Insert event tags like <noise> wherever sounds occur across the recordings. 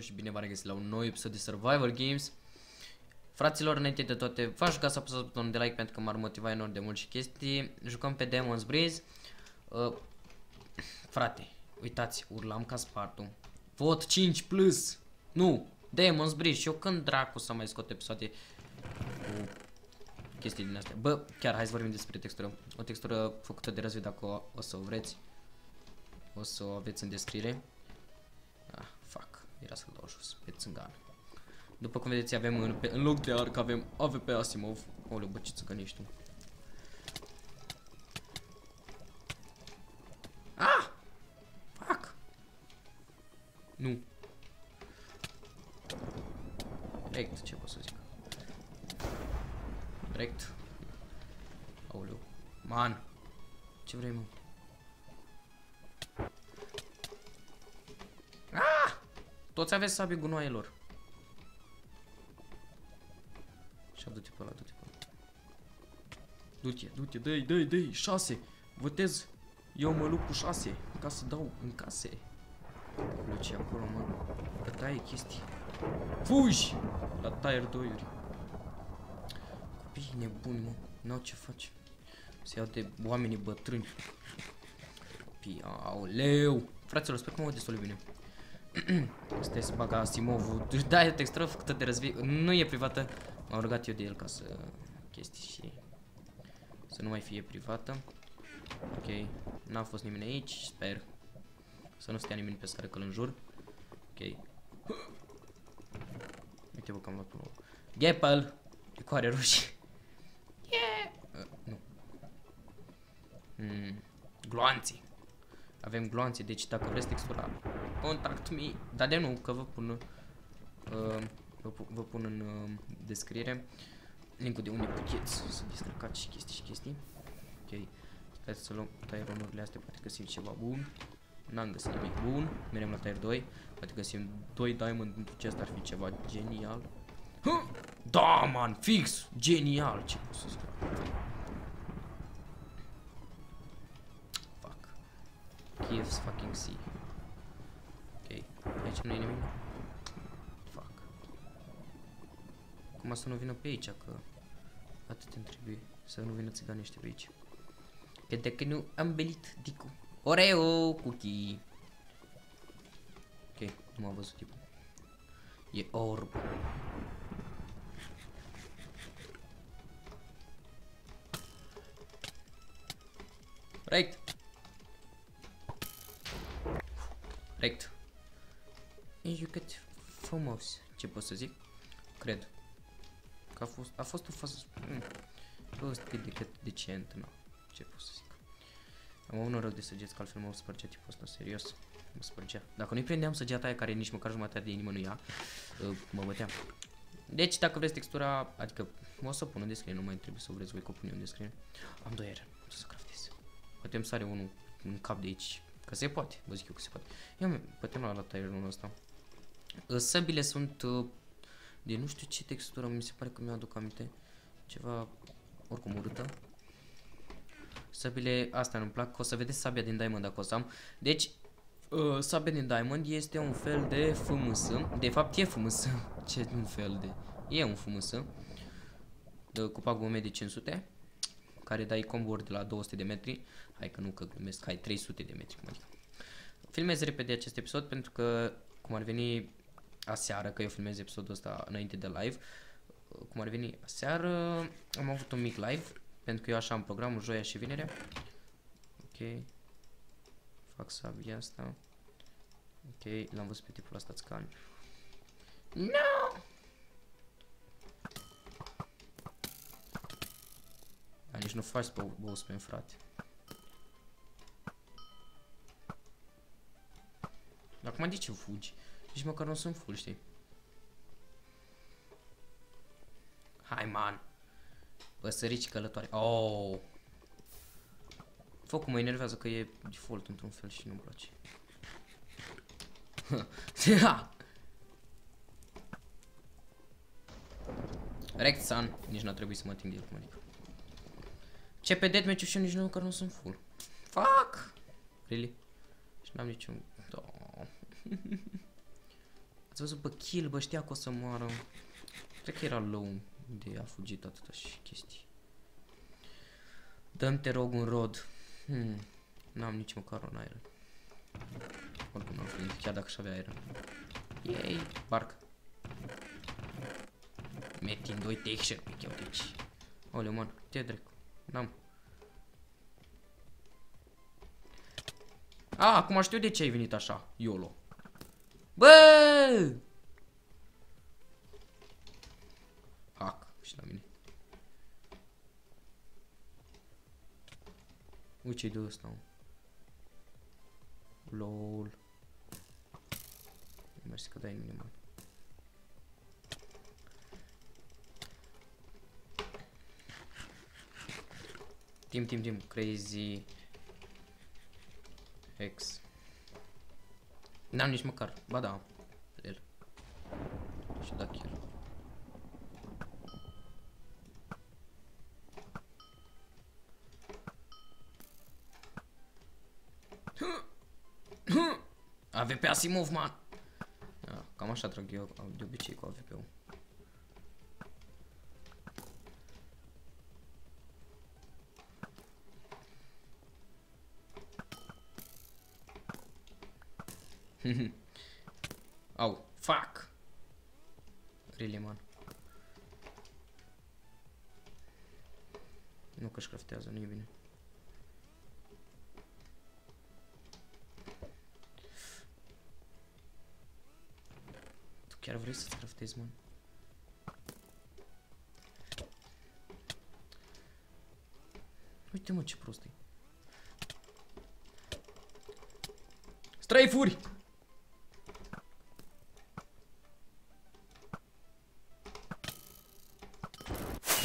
Salut și bine v-am regăsit la un nou episod de Survivor Games. Fraților, înainte de toate, v-aș ruga să apăsați butonul de like pentru că m-ar motiva enorm de mult și chestii. Jucăm pe Demon's Breeze. Uh, Frate, uitați, urlam ca spartul. Vot 5 plus. Nu, Demon's Breeze. Și eu când dracu să mai scot episoade cu chestii din astea? Bă, chiar hai să vorbim despre textură. O textură făcută de Răzvi dacă o, o să o vreți. O să o aveți în descriere. Ah, fuck. Era să-l dau jos, pe țângan. După cum vedeți, avem în, pe, în loc de arc, avem AVP Asimov. Oleu, bă, ce țăgănești tu. Ah! Fuck! Nu. Direct, ce pot să zic? Direct. Aoleu. Man. Ce vrei, mă? Toți aveți sabii gunoaielor. Și du-te pe ăla, du-te pe ăla. Du-te, du-te, dă-i, dă-i, dă-i, șase. Votez. Eu mă lupt cu șase. Ca să dau în case. Luci acolo, mă. Că taie chestii. Fugi! La tire 2-uri. Copii nebuni, mă. N-au ce faci. Se iau de oamenii bătrâni. Copii, aoleu. Fraților, sper că mă destul de bine. Stai să bag Asimovul. Da, e textură făcută de răzvi. Nu e privată. M-am rugat eu de el ca să chestii și să nu mai fie privată. Ok. N-a fost nimeni aici, sper. Să nu stea nimeni pe scară că în jur. Ok. <clears throat> Uite bă că am luat unul. Gapel! De coare roșie. <laughs> Yeah! Uh, nu. Mm. Gloanții. Avem gloanțe, deci dacă vreți textura, contact me. Dar de nu, că vă pun, uh, vă, vă pun în uh, descriere linkul de unde puteți să descărcați și chestii și chestii. Ok, stai să luăm tire astea, poate găsim ceva bun. N-am găsit nimic bun, merem la tire 2, poate găsim 2 diamond pentru ce asta ar fi ceva genial. Huh! Da, man, fix, genial, ce pot să spun. Kiev's fucking sea. Ok, aici nu e nimic. Fuck. Cum să nu vină pe aici, că atât îmi trebuie să nu vină țiganește pe aici. Că dacă nu am belit Dicu. Oreo cookie. Ok, nu m-a văzut tipul. E orb. Right. Rect. E jucat frumos. Ce pot să zic? Cred. Că a fost, a fost o fază... Mm, a fost cât de cât decent, nu. Ce pot să zic? Am avut noroc de săgeți, că altfel mă spărgea tipul ăsta, serios. Mă spărgea. Dacă nu-i prindeam săgeata aia care nici măcar jumătate de inimă nu ia, uh, mă băteam. Deci, dacă vreți textura, adică o să pun în descriere, nu mai trebuie să vreți voi că o pun eu în descriere. Am doi aer, să craftez. Poate îmi sare unul în cap de aici Că se poate, vă zic eu că se poate. Ia putem la tire ăsta. Ă, săbile sunt uh, de nu știu ce textură, mi se pare că mi-aduc aminte. Ceva oricum urâtă. Săbile astea nu-mi plac, o să vedeți sabia din Diamond dacă o să am. Deci, uh, sabia din Diamond este un fel de FMS. De fapt e FMS. <laughs> ce un fel de... E un FMS. De cupa de 500 care dai combo de la 200 de metri. Hai că nu că glumesc, hai 300 de metri, cum adică. Filmez repede acest episod pentru că, cum ar veni aseară, că eu filmez episodul ăsta înainte de live, cum ar veni aseară, am avut un mic live, pentru că eu așa am programul joia și vinerea. Ok. Fac sabia asta. Ok, l-am văzut pe tipul ăsta țcan. No! Dar nici nu faci pe Bowspin, frate. Acum de ce fugi? Nici măcar nu sunt full, știi? Hai, man! Păsărici călătoare. Oh! Focul mă enervează că e default într-un fel și nu-mi place. <laughs> Rect Sun. Nici n-a trebuit să mă ating de el cum adică. Ce pe deathmatch și eu nici nu că nu sunt full. Fuck! Really? Și n-am niciun... Da. <laughs> Ați văzut, bă, kill, bă, știa că o să moară. Cred că era low de a fugit atâta și chestii. Dăm te rog un rod. Hmm. N-am nici măcar un iron. Oricum n-am prins, chiar dacă și avea iron. Yay, barc. Metin 2 texture pe chiar deci. Oleu, man, te drept. N-am. A, acum știu de ce ai venit așa, YOLO. Bă! Hack și la mine. Uite ce-i de ăsta, mă. LOL. Mersi că dai mine, man. Tim, tim, tim, crazy X N-am nici măcar, ba da, el. Și da kill AVP Asimov, man da, Cam așa trag eu de obicei cu AVP-ul <laughs> Au, fuck! Really, man. Nu că-și craftează, nu-i bine. Tu chiar vrei să-ți craftezi, man? Uite mă ce prost e.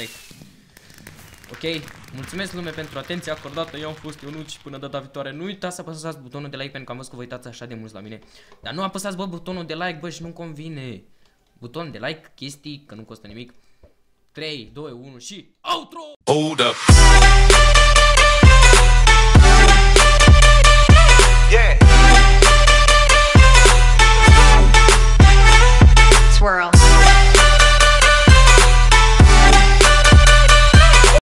Strafe-uri! Ok, mulțumesc lume pentru atenția acordată, eu am fost Ionuci până data viitoare. Nu uitați să apăsați butonul de like pentru că am văzut că vă uitați așa de mulți la mine. Dar nu apăsați bă butonul de like, bă, și nu convine. Buton de like, chestii, că nu costă nimic. 3, 2, 1 și outro! Hold up!